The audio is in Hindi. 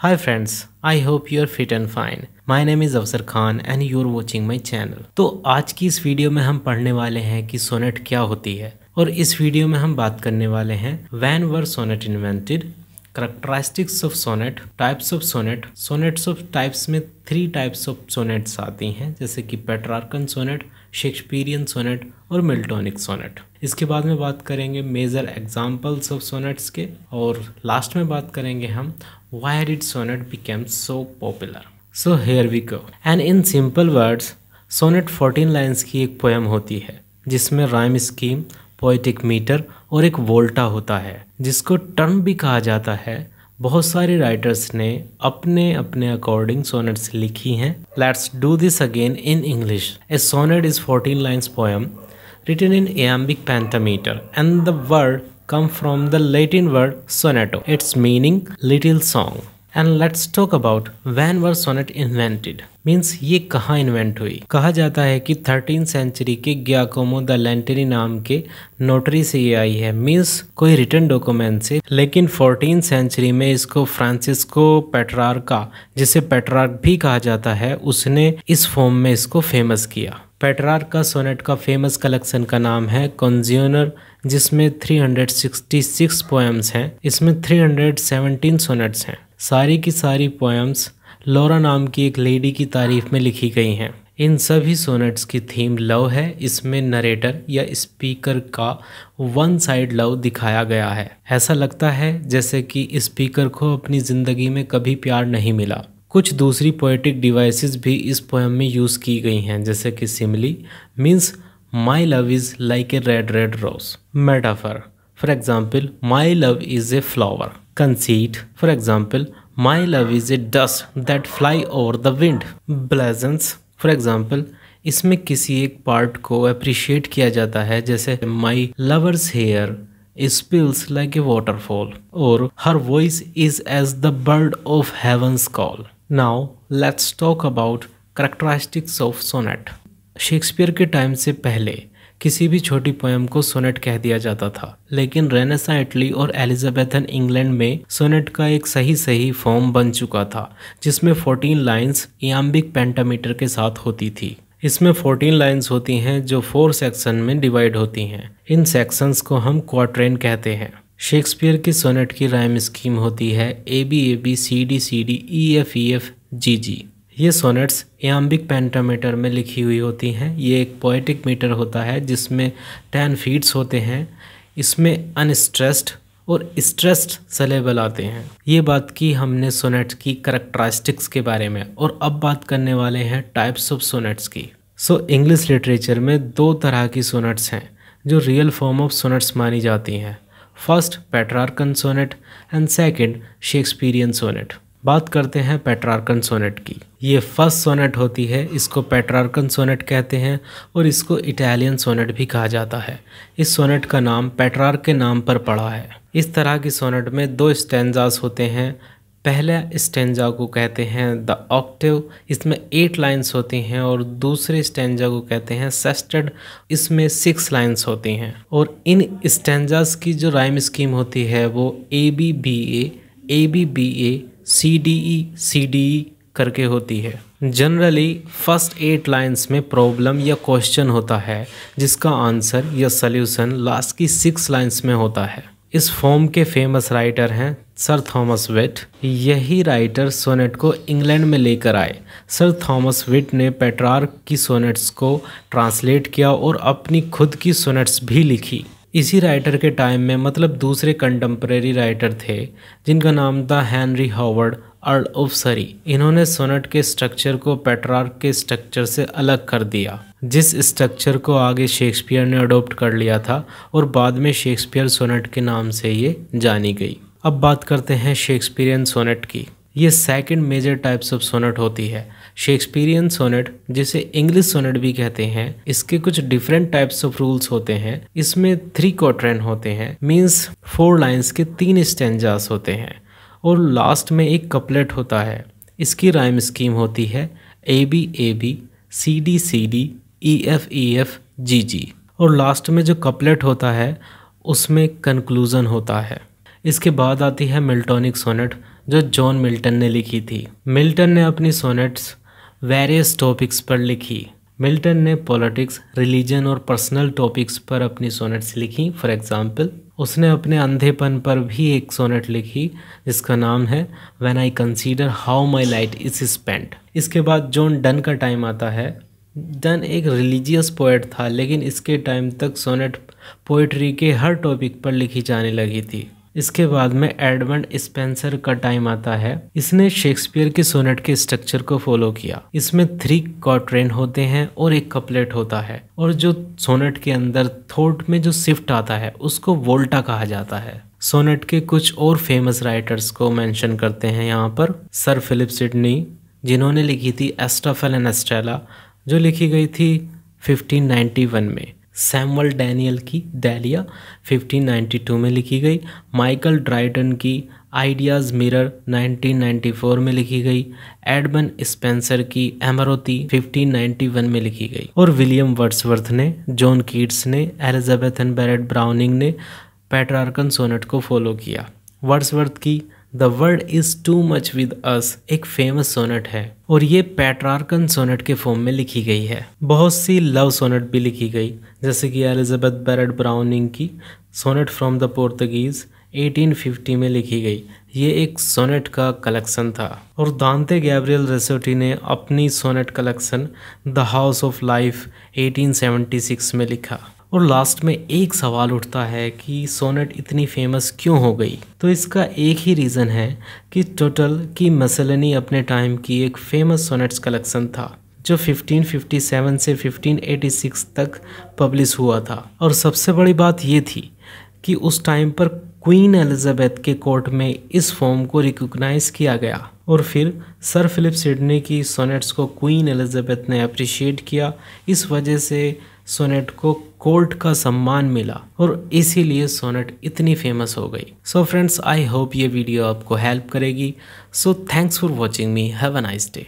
Hi friends, I hope you are fit and fine. My name is Afsar Khan and you are watching my channel तो आज की इस वीडियो में हम पढ़ने वाले हैं कि सोनेट क्या होती है और इस वीडियो में हम बात करने वाले हैं when were sonnet invented characteristics of sonnet types of sonnet sonnets of types में थ्री टाइप्स ऑफ़ सोनेट्स आती हैं जैसे कि पेट्रार्कन सोनेट शेक्सपीरियन सोनेट और मिल्टोनिक सोनेट इसके बाद में बात करेंगे मेजर एग्जाम्पल्स ऑफ़ सोनेट्स के और लास्ट में बात करेंगे हम why did sonnet become so popular so here we go and in simple words sonnet 14 lines की एक पोएम होती है, जिसमें राइम स्कीम पोइटिक मीटर और एक वोल्टा होता है, जिसको टर्म भी कहा जाता है। बहुत सारे राइटर्स ने अपने अपने अकॉर्डिंग सोनेट्स लिखी हैं। Let's do this again in English a sonnet is 14 lines poem written in iambic pentameter and the word come from the Latin word sonato. Its meaning, little song. And let's talk about when were sonnet invented means ये कहाँ इन्वेंट हुई कहा जाता है कि थर्टीन सेंचुरी के ग्याकोमो द लेंटेरी नाम के नोटरी से ये आई है मीन्स कोई रिटर्न डॉक्यूमेंट से लेकिन फोर्टीन सेंचुरी में इसको फ्रांसिस्को पेट्रार का जिसे पेट्रार्क भी कहा जाता है उसने इस फॉर्म में इसको फ़ेमस किया पेट्रार का सोनेट का फ़ेमस कलेक्शन का नाम है कंज्यूनर जिसमें 366 पोएम्स हैं, इसमें 317 सोनेट्स हैं। सारी की सारी पोएम्स लोरा नाम की एक लेडी की तारीफ़ में लिखी गई हैं। इन सभी सोनेट्स की थीम लव है। इसमें नरेटर या स्पीकर का वन साइड लव दिखाया गया है। ऐसा लगता है जैसे कि स्पीकर को अपनी ज़िंदगी में कभी प्यार नहीं मिला। कुछ दूसरी पोएटिक डिवाइसेस भी इस पोएम में यूज़ की गई हैं, जैसे कि simile means my love is like a red red rose metaphor for example my love is a flower conceit for example my love is a dust that fly over the wind blazons for example इसमें किसी एक पार्ट को अप्रिशिएट किया जाता है, जैसे my lovers hair spills like a waterfall, और her voice is as the bird of heaven's call now let's talk about characteristics of sonnet Shakespeare के टाइम से पहले किसी भी छोटी पोएम को सोनेट कह दिया जाता था, लेकिन रेनेसा इटली और एलिजाबेथन इंग्लैंड में सोनेट का एक सही सही फॉर्म बन चुका था, जिसमें 14 लाइंस इयाम्बिक पेंटामीटर के साथ होती थी। इसमें 14 लाइंस होती हैं जो फोर सेक्शन में डिवाइड होती हैं। इन सेक्शंस को हम क्वाट्रेन कहते हैं। शेक्सपियर की सोनेट की राइम स्कीम होती है A B A B C D C D E F E F G G ये सोनेट्स एम्बिक पेंटामीटर में लिखी हुई होती हैं। ये एक पोइटिक मीटर होता है जिसमें टेन फीट्स होते हैं। इसमें अनस्ट्रेस्ड और स्ट्रेस्ड सलेबल आते हैं। ये बात की हमने सोनेट्स की करेक्टरिस्टिक्स के बारे में और अब बात करने वाले हैं टाइप्स ऑफ़ सोनेट्स की। सो इंग्लिश लिटरेचर में दो तरह की सोनेट्स हैं जो रियल फॉर्म ऑफ़ सोनेट्स मानी जाती हैं। First Petrarchan sonnet and second Shakespearean sonnet बात करते हैं पेट्रार्कन सोनेट की। ये फ़र्स्ट सोनेट होती है, इसको पेट्रार्कन सोनेट कहते हैं और इसको इटालियन सोनेट भी कहा जाता है। इस सोनेट का नाम पेट्रार्क के नाम पर पड़ा है। इस तरह की सोनेट में दो स्टेंजास होते हैं। पहले स्टेंजा को कहते हैं द ऑक्टिव, इसमें एट लाइंस होती हैं और दूसरे स्टेंजा को कहते हैं सेस्टेड इसमें सिक्स लाइंस होती हैं। और इन स्टेंजास की जो राइम स्कीम होती है वो A B B A A B B A C D E C D E करके होती है। जनरली फ़र्स्ट एट लाइंस में प्रॉब्लम या क्वेश्चन होता है, जिसका आंसर या सल्यूशन लास्ट की सिक्स लाइंस में होता है। इस फॉर्म के फ़ेमस राइटर हैं सर थॉमस विट यही राइटर सोनेट को इंग्लैंड में लेकर आए। सर थॉमस विट ने पेट्रार्क की सोनेट्स को ट्रांसलेट किया और अपनी खुद की सोनेट्स भी लिखी। इसी राइटर के टाइम में मतलब दूसरे कंटेम्प्रेरी राइटर थे, जिनका नाम था हैनरी हॉवर्ड अर्ल ऑफ़ सरी इन्होंने सोनेट के स्ट्रक्चर को पेट्रार्क के स्ट्रक्चर से अलग कर दिया। जिस स्ट्रक्चर को आगे शेक्सपियर ने अडोप्ट कर लिया था, और बाद में शेक्सपियर सोनेट के नाम से ये जानी गई। अब बात करते हैं शेक्सपियन सोनेट की। ये second major types of sonnet होती है। शेक्सपियन सोनेट जिसे इंग्लिश सोनेट भी कहते हैं, इसके कुछ डिफरेंट टाइप्स ऑफ़ रूल्स होते हैं। इसमें थ्री क्वार्ट्रेन होते हैं मींस फोर लाइंस के तीन स्टेंजास होते हैं। और लास्ट में एक कपलेट होता है। इसकी राइम स्कीम होती है A B A B C D C D E F E F G G और लास्ट में जो कपलेट होता है, उसमें कंक्लूज़न होता है। इसके बाद आती है मिल्टोनिक सोनेट जो जॉन मिल्टन ने लिखी थी। मिल्टन ने अपनी सोनेट्स वेरियस टॉपिक्स पर लिखी। मिल्टन ने पॉलिटिक्स, रिलीजन और पर्सनल टॉपिक्स पर अपनी सोनेट्स लिखी। फॉर एग्ज़ाम्पल उसने अपने अंधेपन पर भी एक सोनेट लिखी, जिसका नाम है when I consider how my light is spent इसके बाद जॉन डन का टाइम आता है। डन एक रिलीजियस पोएट था, लेकिन इसके टाइम तक सोनेट पोइट्री के हर टॉपिक पर लिखी जाने लगी थी। इसके बाद में एडमंड स्पेंसर का टाइम आता है। इसने शेक्सपियर के सोनेट के स्ट्रक्चर को फॉलो किया। इसमें थ्री कॉट्रेन होते हैं और एक कपलेट होता है। और जो सोनेट के अंदर थोट में जो शिफ्ट आता है, उसको वोल्टा कहा जाता है। सोनेट के कुछ और फ़ेमस राइटर्स को मेंशन करते हैं यहाँ पर। सर फिलिप सिडनी, जिन्होंने लिखी थी एस्टाफेल एंड एस्टेला, जो लिखी गई थी 1591 में। सैमुअल डैनियल की डेलिया 1592 में लिखी गई। माइकल ड्राइटन की आइडियाज़ मिरर 1994 में लिखी गई। एडमन स्पेंसर की एमरोती 1591 में लिखी गई। और विलियम वर्ड्सवर्थ ने, जॉन कीट्स ने, एलिजाबेथ एंड बैरेट ब्राउनिंग ने, पैट्रार्कन सोनेट को फॉलो किया। वर्ड्सवर्थ की the word is too much with us एक फ़ेमस सोनेट है। और ये पैट्रार्कन सोनेट के फॉर्म में लिखी गई है। बहुत सी लव सोनेट भी लिखी गई, जैसे कि एलिजाबेथ बैरट ब्राउनिंग की सोनेट फ्रॉम द पोर्तुगीज 1850 में लिखी गई। ये एक सोनेट का कलेक्शन था। और दांते गैब्रियल रेसोटी ने अपनी sonnet collection the house of life 1876 में लिखा। और लास्ट में एक सवाल उठता है कि सोनेट इतनी फ़ेमस क्यों हो गई? तो इसका एक ही रीज़न है कि टोटल की मसलनी अपने टाइम की एक फ़ेमस सोनेट्स कलेक्शन था, जो 1557 से 1586 तक पब्लिश हुआ था। और सबसे बड़ी बात ये थी कि उस टाइम पर क्वीन एलिजाबेथ के कोर्ट में इस फॉर्म को रिकॉग्नाइज किया गया और फिर सर फिलिप सिडनी की सोनेट्स को क्वीन एलिजाबेथ ने अप्रिशिएट किया। इस वजह से सोनेट को कोर्ट का सम्मान मिला और इसीलिए सोनेट इतनी फ़ेमस हो गई। सो फ्रेंड्स आई होप ये वीडियो आपको हेल्प करेगी। So thanks for watching me have a nice day